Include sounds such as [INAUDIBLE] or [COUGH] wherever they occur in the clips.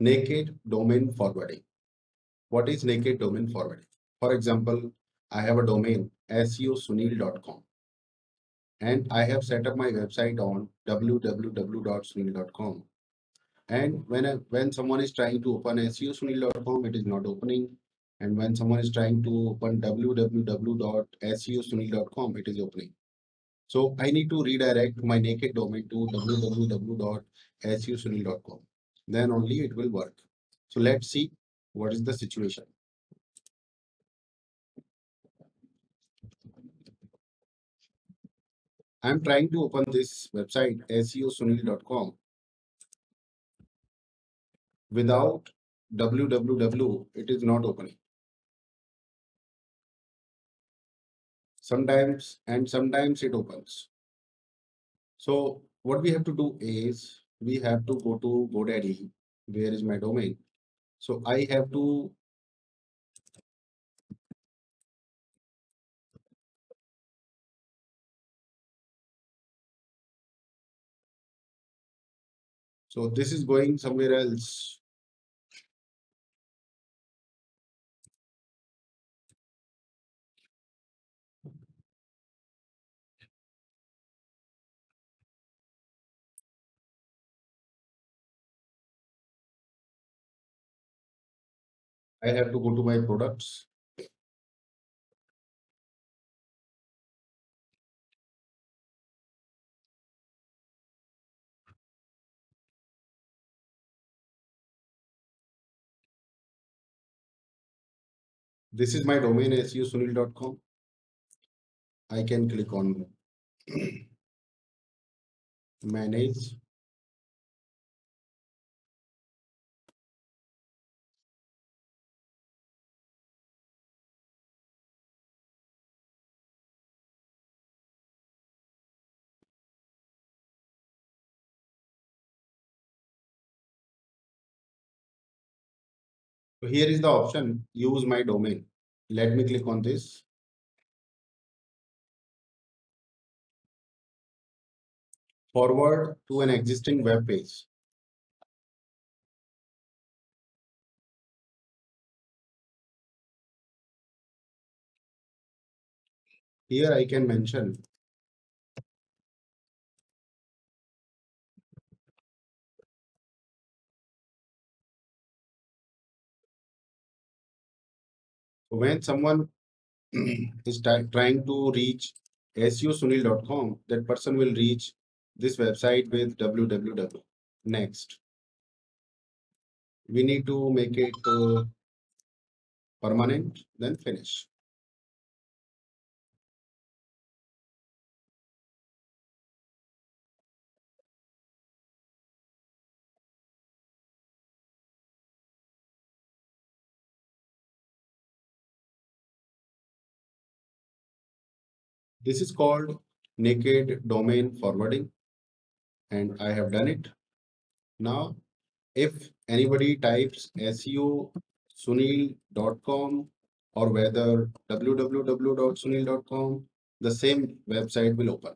naked domain forwarding. What is naked domain forwarding? For example, I have a domain seosunil.com and I have set up my website on www.sunil.com. And when I, when someone is trying to open seosunil.com, it is not opening. And when someone is trying to open www.seosunil.com, it is opening. So I need to redirect my naked domain to www.seosunil.com. Then mm-hmm. only it will work. So let's see what is the situation. I'm trying to open this website seosunil.com without www it is not opening sometimes and sometimes it opens so what we have to do is we have to go to godaddy where is my domain? So i have to so this is going somewhere else I have to go to my products. This is my domain seosunil.com. I can click on [CLEARS THROAT] manage So here is the option use my domain. Let me click on this. Forward to an existing web page. Here I can mention when someone [CLEARS THROAT] is trying to reach seosunil.com, that person will reach this website with www. Next, we need to make it uh, permanent, then finish. This is called naked domain forwarding and I have done it. Now, if anybody types SEO sunil.com or whether www.sunil.com, the same website will open.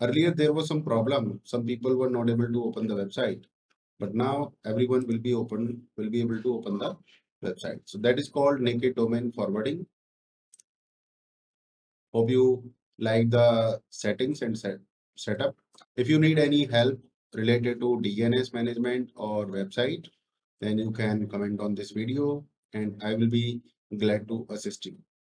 Earlier, there was some problem. Some people were not able to open the website, but now everyone will be open, will be able to open the website. So that is called naked domain forwarding. Hope you like the settings and set setup. If you need any help related to DNS management or website, then you can comment on this video and I will be glad to assist you.